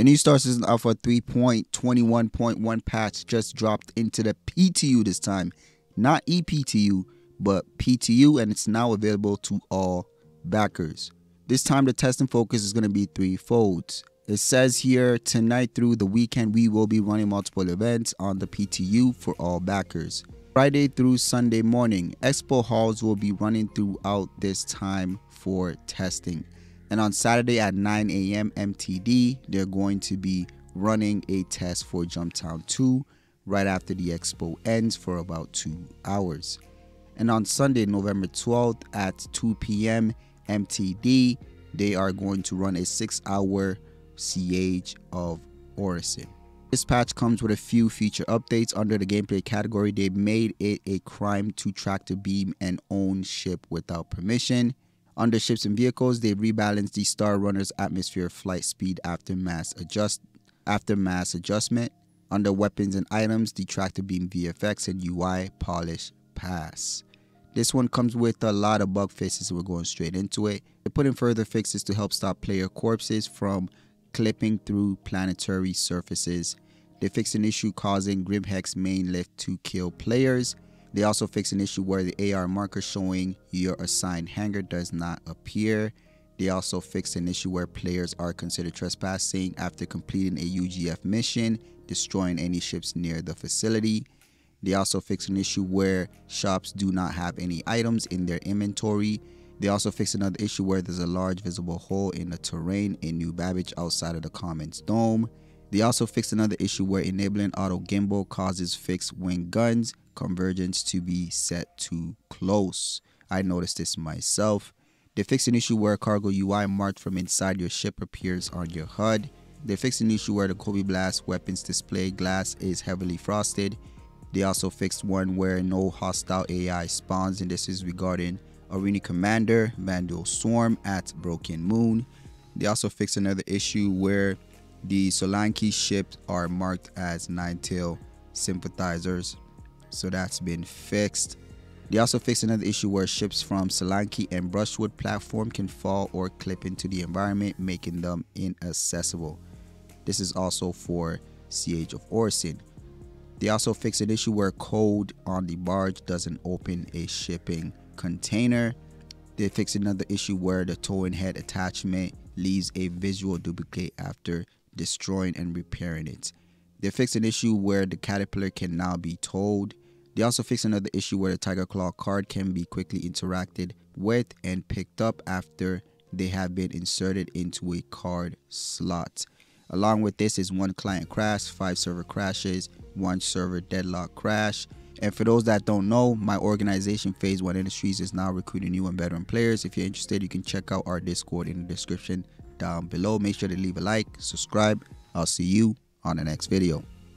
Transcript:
A new Star Citizen Alpha 3.21.1 patch just dropped into the PTU this time, not EPTU, but PTU, and it's now available to all backers. This time, the testing focus is going to be threefold. It says here tonight through the weekend, we will be running multiple events on the PTU for all backers. Friday through Sunday morning, expo halls will be running throughout this time for testing. And on Saturday at 9 a.m. MTD, they're going to be running a test for Jumptown 2 right after the expo ends for about two hours. And on Sunday, November 12th at 2 p.m. MTD, they are going to run a six hour siege of Orison. This patch comes with a few feature updates under the gameplay category. They made it a crime to tractor beam and own ship without permission. Under ships and vehicles, they rebalanced the Star Runner's atmosphere flight speed after mass adjust after mass adjustment. Under weapons and items, the tractor beam VFX and UI polish pass. This one comes with a lot of bug fixes, we're going straight into it. They put in further fixes to help stop player corpses from clipping through planetary surfaces. They fixed an issue causing Grimhex main lift to kill players. They also fixed an issue where the AR marker showing your assigned hangar does not appear. They also fixed an issue where players are considered trespassing after completing a UGF mission, destroying any ships near the facility. They also fixed an issue where shops do not have any items in their inventory. They also fixed another issue where there's a large visible hole in the terrain in New Babbage outside of the Commons Dome. They also fixed another issue where enabling auto gimbal causes fixed wing guns convergence to be set to close. I noticed this myself. They fixed an issue where cargo UI marked from inside your ship appears on your HUD. They fixed an issue where the Kobe Blast weapons display glass is heavily frosted. They also fixed one where no hostile AI spawns and this is regarding Arena Commander, Vandal Swarm at Broken Moon. They also fixed another issue where the Solanki ships are marked as Nine Tail sympathizers. So that's been fixed. They also fixed another issue where ships from Solanki and Brushwood platform can fall or clip into the environment, making them inaccessible. This is also for Siege of Orison. They also fixed an issue where code on the barge doesn't open a shipping container. They fixed another issue where the towing head attachment leaves a visual duplicate after destroying and repairing it. They fixed an issue where the caterpillar can now be towed. They also fixed another issue where the Tiger Claw card can be quickly interacted with and picked up after they have been inserted into a card slot. Along with this is one client crash, five server crashes, one server deadlock crash. And for those that don't know, my organization Phase 1 Industries is now recruiting new and veteran players. If you're interested, you can check out our Discord in the description down below. Make sure to leave a like, subscribe. I'll see you on the next video.